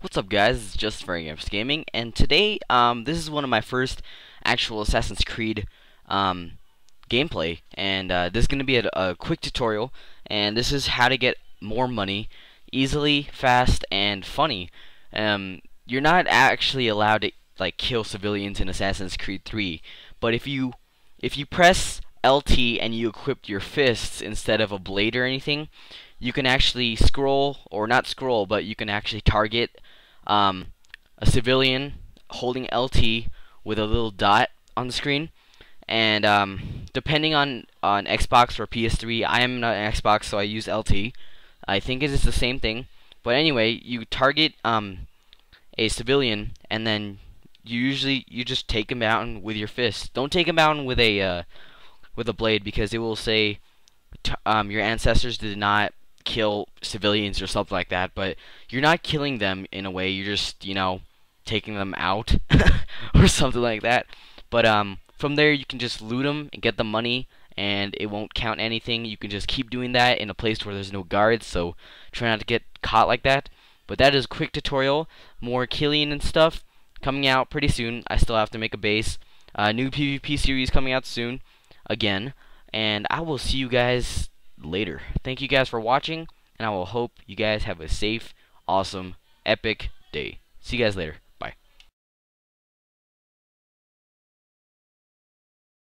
What's up guys, it's just Angry Hamster Gaming, and today, um, this is one of my first actual Assassin's Creed, um, gameplay, and, uh, this is going to be a, a, quick tutorial, and this is how to get more money, easily, fast, and funny. Um, you're not actually allowed to, like, kill civilians in Assassin's Creed 3, but if you, if you press LT and you equip your fists instead of a blade or anything, you can actually scroll, or not scroll, but you can actually target um, a civilian holding LT with a little dot on the screen. And um, depending on, on Xbox or PS3, I am not an Xbox, so I use LT. I think it is the same thing. But anyway, you target um, a civilian, and then you usually you just take him out with your fist. Don't take him out with a uh, with a blade because it will say um, your ancestors did not kill civilians or something like that, but you're not killing them in a way, you're just, you know, taking them out or something like that. But um, from there, you can just loot them and get the money, and it won't count anything. You can just keep doing that in a place where there's no guards, so try not to get caught like that. But that is a quick tutorial. More killing and stuff coming out pretty soon. I still have to make a base. Uh, new PvP series coming out soon, again. And I will see you guys later. Thank you guys for watching, and I will hope you guys have a safe, awesome, epic day. See you guys later.